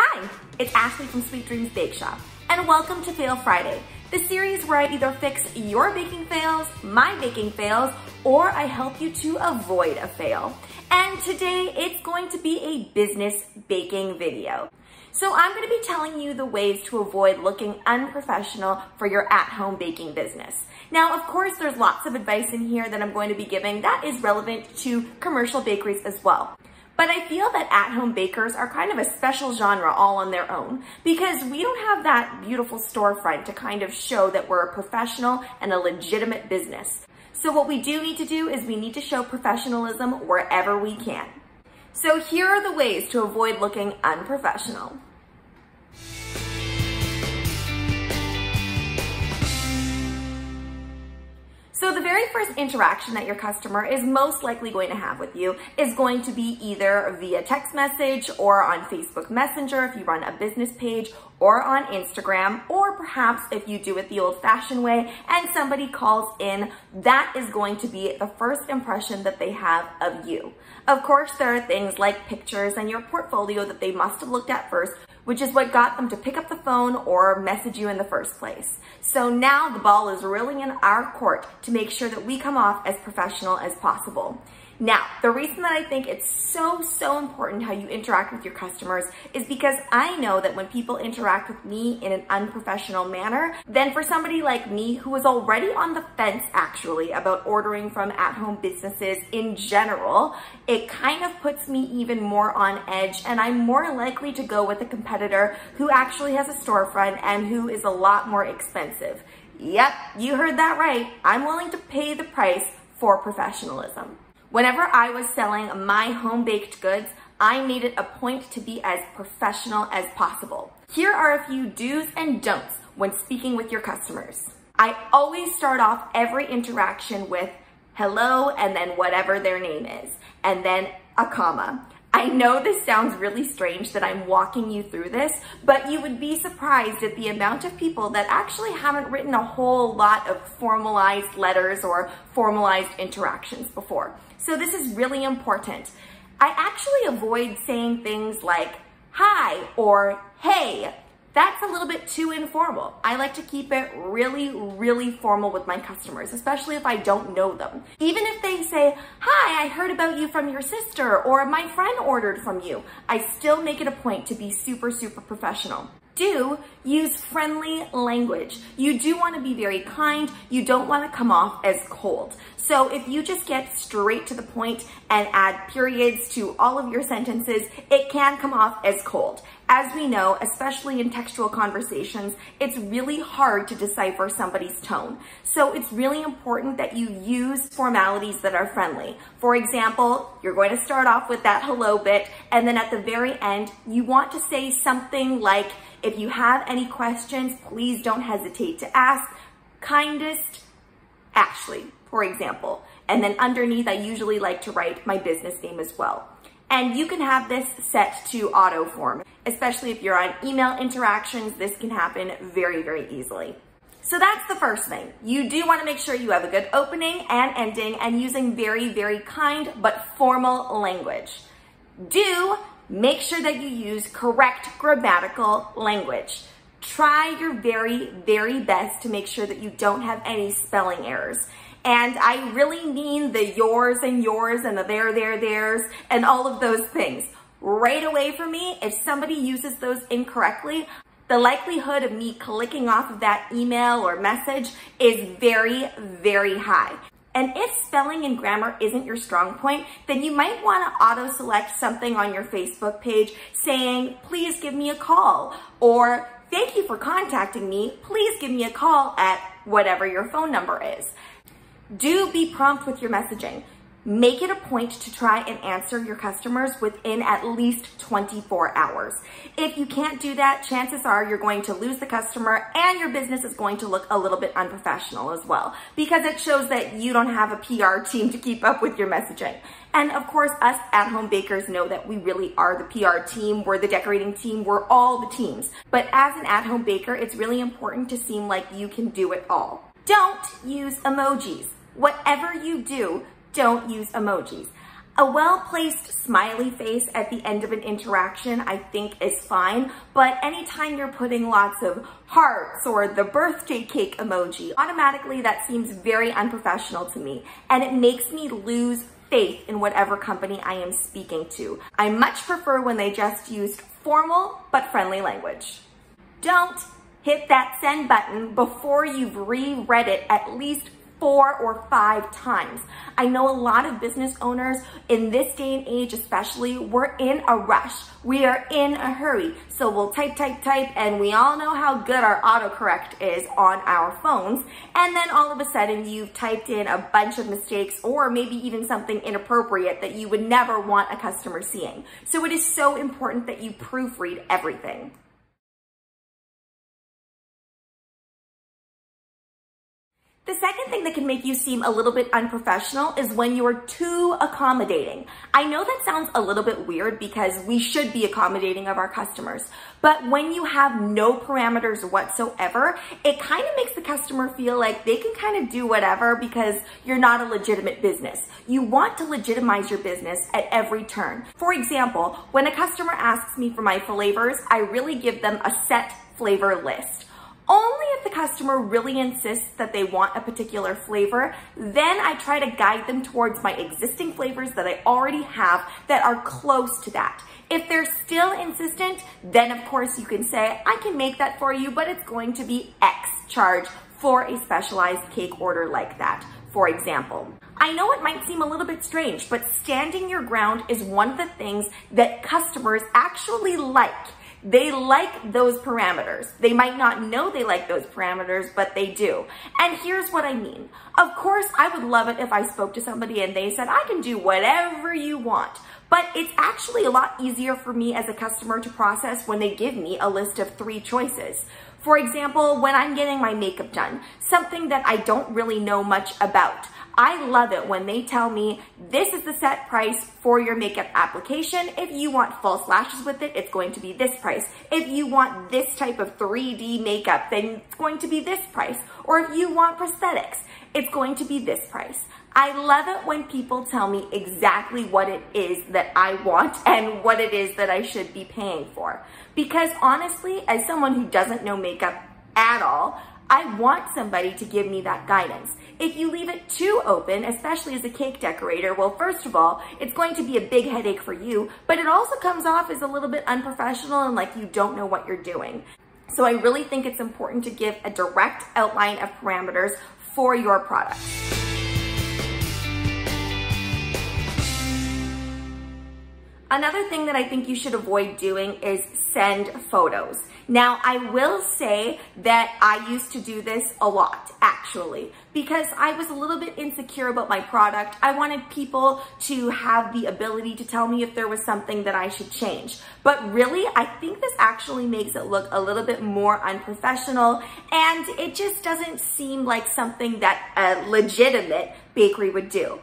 Hi, it's Ashleigh from Sweet Dreams Bake Shoppe, and welcome to Fail Friday, the series where I either fix your baking fails, my baking fails, or I help you to avoid a fail. And today it's going to be a business baking video. So I'm gonna be telling you the ways to avoid looking unprofessional for your at-home baking business. Now, of course, there's lots of advice in here that I'm going to be giving that is relevant to commercial bakeries as well. But I feel that at-home bakers are kind of a special genre all on their own because we don't have that beautiful storefront to kind of show that we're a professional and a legitimate business. So what we do need to do is we need to show professionalism wherever we can. So here are the ways to avoid looking unprofessional. So the very first interaction that your customer is most likely going to have with you is going to be either via text message or on Facebook Messenger if you run a business page or on Instagram, or perhaps if you do it the old fashioned way and somebody calls in, that is going to be the first impression that they have of you. Of course, there are things like pictures and your portfolio that they must have looked at first, which is what got them to pick up the phone or message you in the first place. So now the ball is really in our court to make sure that we come off as professional as possible. Now, the reason that I think it's so, so important how you interact with your customers is because I know that when people interact with me in an unprofessional manner, then for somebody like me who is already on the fence actually about ordering from at-home businesses in general, it kind of puts me even more on edge and I'm more likely to go with a competitor who actually has a storefront and who is a lot more expensive. Yep, you heard that right. I'm willing to pay the price for professionalism. Whenever I was selling my home baked goods, I made it a point to be as professional as possible. Here are a few do's and don'ts when speaking with your customers. I always start off every interaction with hello and then whatever their name is, and then a comma. I know this sounds really strange that I'm walking you through this, but you would be surprised at the amount of people that actually haven't written a whole lot of formalized letters or formalized interactions before. So this is really important. I actually avoid saying things like hi or hey. That's a little bit too informal. I like to keep it really, really formal with my customers, especially if I don't know them. Even if they say, hi, I heard about you from your sister or my friend ordered from you, I still make it a point to be super, super professional do use friendly language. You do want to be very kind. You don't want to come off as cold. So if you just get straight to the point and add periods to all of your sentences, it can come off as cold. As we know, especially in textual conversations, it's really hard to decipher somebody's tone. So it's really important that you use formalities that are friendly. For example, you're going to start off with that hello bit, and then at the very end, you want to say something like, if you have any questions, please don't hesitate to ask. Kindest, Ashleigh, for example. And then underneath, I usually like to write my business name as well. And you can have this set to auto form, especially if you're on email interactions, this can happen very, very easily. So that's the first thing. You do wanna make sure you have a good opening and ending and using very, very kind but formal language. Do Make sure that you use correct grammatical language. Try your very, very best to make sure that you don't have any spelling errors. And I really mean the yours and yours and the there, there, theirs and all of those things. Right away for me, if somebody uses those incorrectly, the likelihood of me clicking off of that email or message is very, very high. And if spelling and grammar isn't your strong point, then you might want to auto select something on your Facebook page saying, please give me a call or thank you for contacting me. Please give me a call at whatever your phone number is. Do be prompt with your messaging. Make it a point to try and answer your customers within at least 24 hours. If you can't do that, chances are you're going to lose the customer and your business is going to look a little bit unprofessional as well because it shows that you don't have a PR team to keep up with your messaging. And of course, us at-home bakers know that we really are the PR team, we're the decorating team, we're all the teams. But as an at-home baker, it's really important to seem like you can do it all. Don't use emojis. Whatever you do, don't use emojis. A well-placed smiley face at the end of an interaction I think is fine, but anytime you're putting lots of hearts or the birthday cake emoji, automatically that seems very unprofessional to me and it makes me lose faith in whatever company I am speaking to. I much prefer when they just used formal but friendly language. Don't hit that send button before you've reread it at least four or five times. I know a lot of business owners in this day and age, especially, we're in a rush. We are in a hurry. So we'll type, type, type, and we all know how good our autocorrect is on our phones. And then all of a sudden you've typed in a bunch of mistakes or maybe even something inappropriate that you would never want a customer seeing. So it is so important that you proofread everything. The second thing that can make you seem a little bit unprofessional is when you are too accommodating. I know that sounds a little bit weird because we should be accommodating of our customers, but when you have no parameters whatsoever, it kind of makes the customer feel like they can kind of do whatever because you're not a legitimate business. You want to legitimize your business at every turn. For example, when a customer asks me for my flavors, I really give them a set flavor list. Only if the customer really insists that they want a particular flavor, then I try to guide them towards my existing flavors that I already have that are close to that. If they're still insistent, then of course you can say, I can make that for you, but it's going to be X charge for a specialized cake order like that, for example. I know it might seem a little bit strange, but standing your ground is one of the things that customers actually like they like those parameters. They might not know they like those parameters, but they do. And here's what I mean. Of course, I would love it if I spoke to somebody and they said, I can do whatever you want. But it's actually a lot easier for me as a customer to process when they give me a list of three choices. For example, when I'm getting my makeup done, something that I don't really know much about. I love it when they tell me this is the set price for your makeup application. If you want false lashes with it, it's going to be this price. If you want this type of 3D makeup, then it's going to be this price. Or if you want prosthetics, it's going to be this price. I love it when people tell me exactly what it is that I want and what it is that I should be paying for. Because honestly, as someone who doesn't know makeup at all, I want somebody to give me that guidance. If you leave it too open, especially as a cake decorator, well, first of all, it's going to be a big headache for you, but it also comes off as a little bit unprofessional and like you don't know what you're doing. So I really think it's important to give a direct outline of parameters for your product. Another thing that I think you should avoid doing is send photos. Now, I will say that I used to do this a lot, actually, because I was a little bit insecure about my product. I wanted people to have the ability to tell me if there was something that I should change. But really, I think this actually makes it look a little bit more unprofessional, and it just doesn't seem like something that a legitimate bakery would do.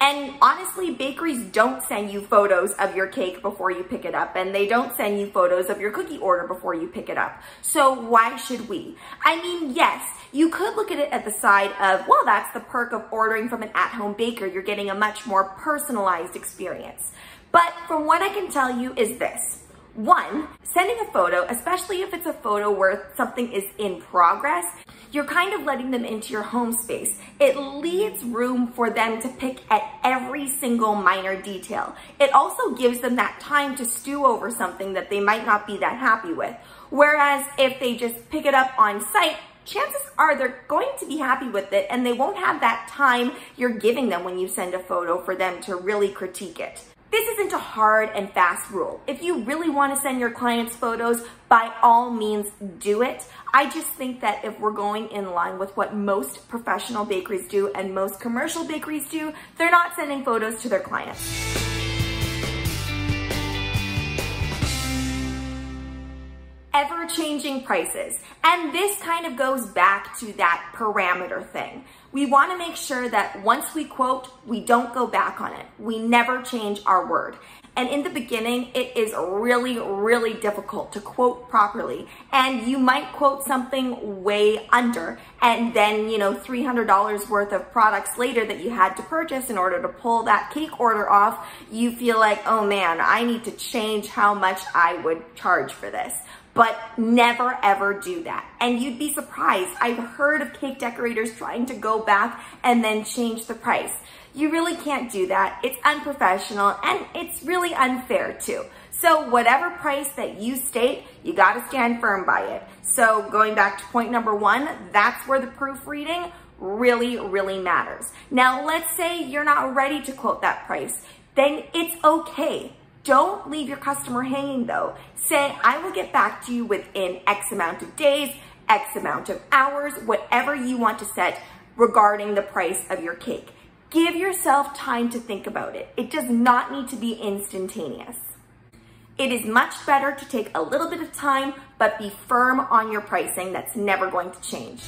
And honestly, bakeries don't send you photos of your cake before you pick it up, and they don't send you photos of your cookie order before you pick it up. So why should we? I mean, yes, you could look at it at the side of, well, that's the perk of ordering from an at-home baker. You're getting a much more personalized experience. But from what I can tell you is this. One, sending a photo, especially if it's a photo where something is in progress, you're kind of letting them into your home space. It leaves room for them to pick at every single minor detail. It also gives them that time to stew over something that they might not be that happy with. Whereas if they just pick it up on site, chances are they're going to be happy with it and they won't have that time you're giving them when you send a photo for them to really critique it. This isn't a hard and fast rule. If you really want to send your clients photos, by all means do it. I just think that if we're going in line with what most professional bakeries do and most commercial bakeries do, they're not sending photos to their clients. ever-changing prices. And this kind of goes back to that parameter thing. We want to make sure that once we quote, we don't go back on it. We never change our word. And in the beginning, it is really, really difficult to quote properly. And you might quote something way under and then, you know, $300 worth of products later that you had to purchase in order to pull that cake order off, you feel like, oh man, I need to change how much I would charge for this but never ever do that. And you'd be surprised. I've heard of cake decorators trying to go back and then change the price. You really can't do that. It's unprofessional and it's really unfair too. So whatever price that you state, you gotta stand firm by it. So going back to point number one, that's where the proofreading really, really matters. Now let's say you're not ready to quote that price, then it's okay. Don't leave your customer hanging though. Say, I will get back to you within X amount of days, X amount of hours, whatever you want to set regarding the price of your cake. Give yourself time to think about it. It does not need to be instantaneous. It is much better to take a little bit of time, but be firm on your pricing. That's never going to change.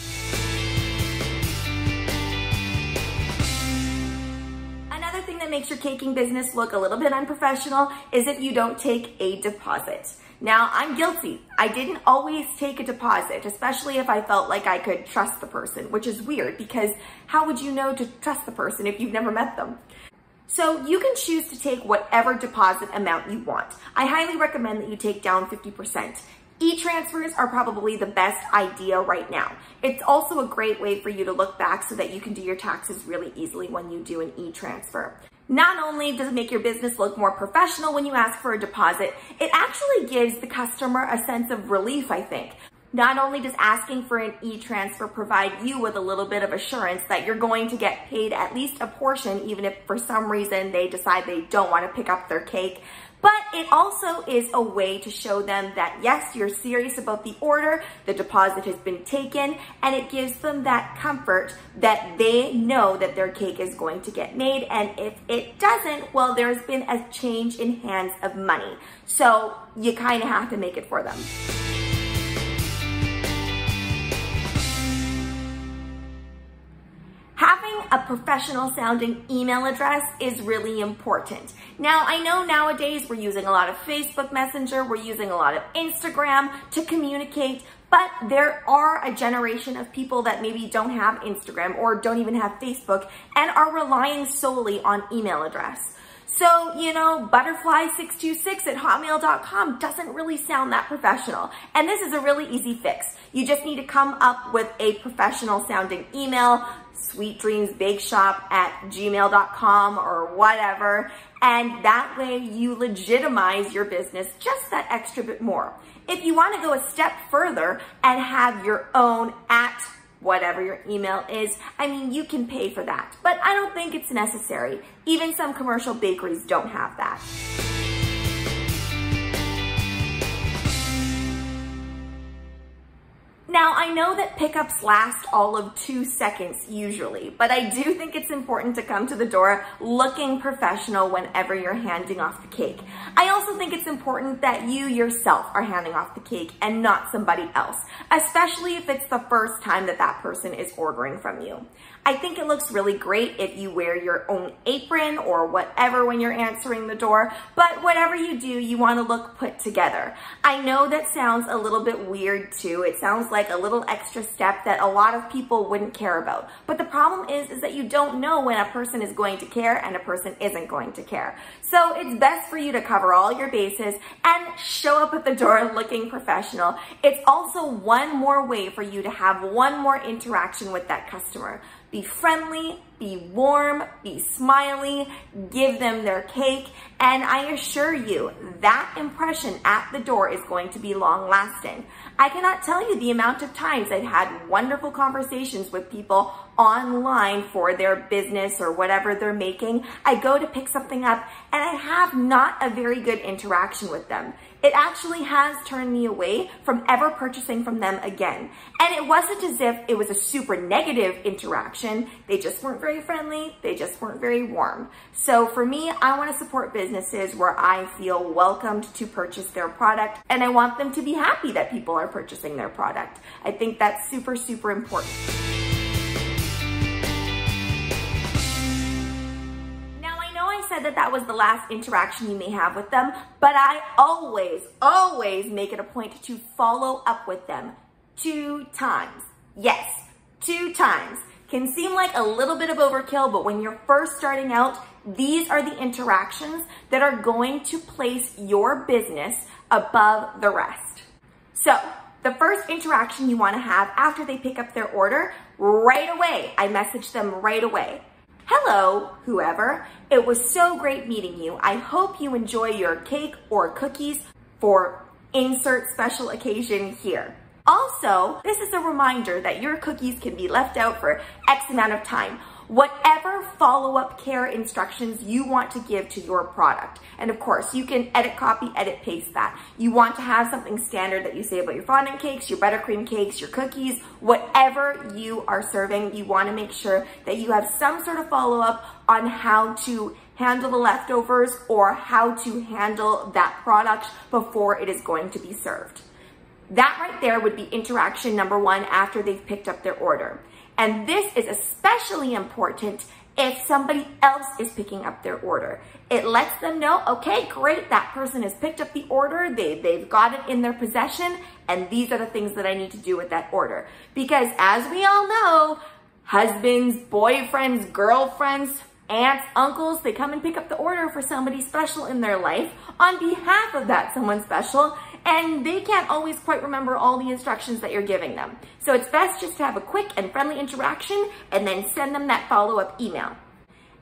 That makes your caking business look a little bit unprofessional is if you don't take a deposit. Now, I'm guilty. I didn't always take a deposit, especially if I felt like I could trust the person, which is weird because how would you know to trust the person if you've never met them? So you can choose to take whatever deposit amount you want. I highly recommend that you take down 50%. E-transfers are probably the best idea right now. It's also a great way for you to look back so that you can do your taxes really easily when you do an e-transfer. Not only does it make your business look more professional when you ask for a deposit, it actually gives the customer a sense of relief, I think. Not only does asking for an e-transfer provide you with a little bit of assurance that you're going to get paid at least a portion, even if for some reason they decide they don't want to pick up their cake, but it also is a way to show them that yes, you're serious about the order, the deposit has been taken, and it gives them that comfort that they know that their cake is going to get made. And if it doesn't, well, there's been a change in hands of money. So you kind of have to make it for them. A professional sounding email address is really important. Now, I know nowadays we're using a lot of Facebook Messenger, we're using a lot of Instagram to communicate, but there are a generation of people that maybe don't have Instagram or don't even have Facebook and are relying solely on email address. So, you know, butterfly626 at hotmail.com doesn't really sound that professional. And this is a really easy fix. You just need to come up with a professional sounding email, sweetdreamsbakeshop at gmail.com or whatever. And that way you legitimize your business just that extra bit more. If you want to go a step further and have your own at whatever your email is, I mean, you can pay for that. But I don't think it's necessary. Even some commercial bakeries don't have that. Now, I know that pickups last all of two seconds usually, but I do think it's important to come to the door looking professional whenever you're handing off the cake. I also think it's important that you yourself are handing off the cake and not somebody else, especially if it's the first time that that person is ordering from you. I think it looks really great if you wear your own apron or whatever when you're answering the door, but whatever you do, you wanna look put together. I know that sounds a little bit weird too. It sounds like a little extra step that a lot of people wouldn't care about. But the problem is, is that you don't know when a person is going to care and a person isn't going to care. So it's best for you to cover all your bases and show up at the door looking professional. It's also one more way for you to have one more interaction with that customer. Be friendly, be warm, be smiley, give them their cake, and I assure you that impression at the door is going to be long lasting. I cannot tell you the amount of times I've had wonderful conversations with people online for their business or whatever they're making. I go to pick something up and I have not a very good interaction with them. It actually has turned me away from ever purchasing from them again. And it wasn't as if it was a super negative interaction. They just weren't very friendly. They just weren't very warm. So for me, I want to support businesses where I feel welcomed to purchase their product and I want them to be happy that people are purchasing their product. I think that's super, super important. That that was the last interaction you may have with them, but I always, always make it a point to follow up with them two times. Yes, two times. Can seem like a little bit of overkill, but when you're first starting out, these are the interactions that are going to place your business above the rest. So the first interaction you wanna have after they pick up their order, right away, I message them right away. Hello, whoever. It was so great meeting you. I hope you enjoy your cake or cookies for insert special occasion here. Also, this is a reminder that your cookies can be left out for X amount of time whatever follow-up care instructions you want to give to your product. And of course, you can edit copy, edit paste that. You want to have something standard that you say about your fondant cakes, your buttercream cakes, your cookies, whatever you are serving, you want to make sure that you have some sort of follow-up on how to handle the leftovers or how to handle that product before it is going to be served. That right there would be interaction number one after they've picked up their order. And this is especially important if somebody else is picking up their order. It lets them know, okay, great, that person has picked up the order, they, they've got it in their possession, and these are the things that I need to do with that order. Because as we all know, husbands, boyfriends, girlfriends, aunts, uncles, they come and pick up the order for somebody special in their life on behalf of that someone special and they can't always quite remember all the instructions that you're giving them. So it's best just to have a quick and friendly interaction and then send them that follow-up email.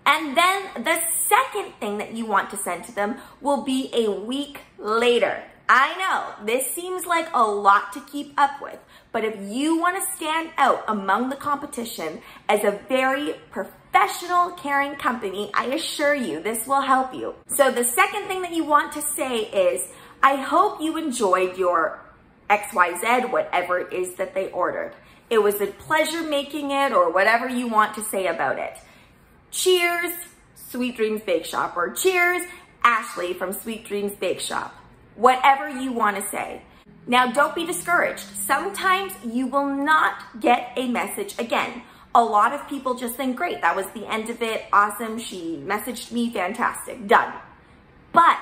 And then the second thing that you want to send to them will be a week later. I know this seems like a lot to keep up with, but if you want to stand out among the competition as a very professional, caring company, I assure you this will help you. So the second thing that you want to say is, I hope you enjoyed your XYZ, whatever it is that they ordered. It was a pleasure making it or whatever you want to say about it. Cheers, Sweet Dreams Bake Shoppe, or cheers, Ashleigh from Sweet Dreams Bake Shoppe. Whatever you want to say. Now, don't be discouraged. Sometimes you will not get a message again. A lot of people just think, great, that was the end of it. Awesome. She messaged me. Fantastic. Done. But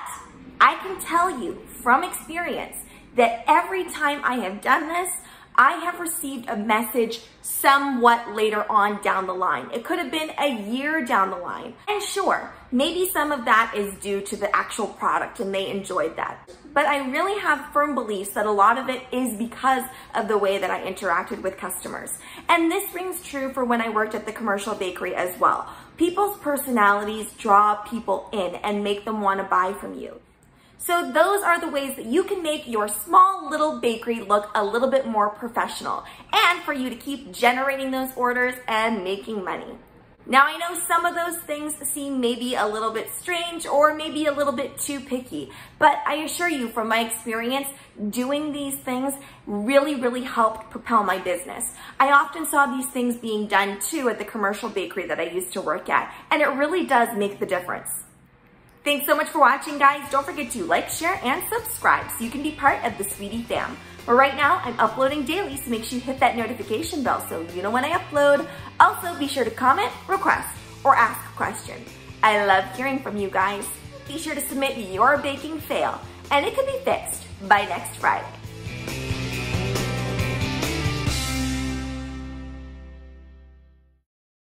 I can tell you from experience that every time I have done this, I have received a message somewhat later on down the line. It could have been a year down the line. And sure, maybe some of that is due to the actual product and they enjoyed that. But I really have firm beliefs that a lot of it is because of the way that I interacted with customers. And this rings true for when I worked at the commercial bakery as well. People's personalities draw people in and make them want to buy from you. So those are the ways that you can make your small little bakery look a little bit more professional and for you to keep generating those orders and making money. Now I know some of those things seem maybe a little bit strange or maybe a little bit too picky, but I assure you from my experience, doing these things really, really helped propel my business. I often saw these things being done too at the commercial bakery that I used to work at, and it really does make the difference. Thanks so much for watching, guys. Don't forget to like, share, and subscribe so you can be part of the Sweety fam. But right now, I'm uploading daily, so make sure you hit that notification bell so you know when I upload. Also, be sure to comment, request, or ask a question. I love hearing from you guys. Be sure to submit your baking fail, and it can be fixed by next Friday.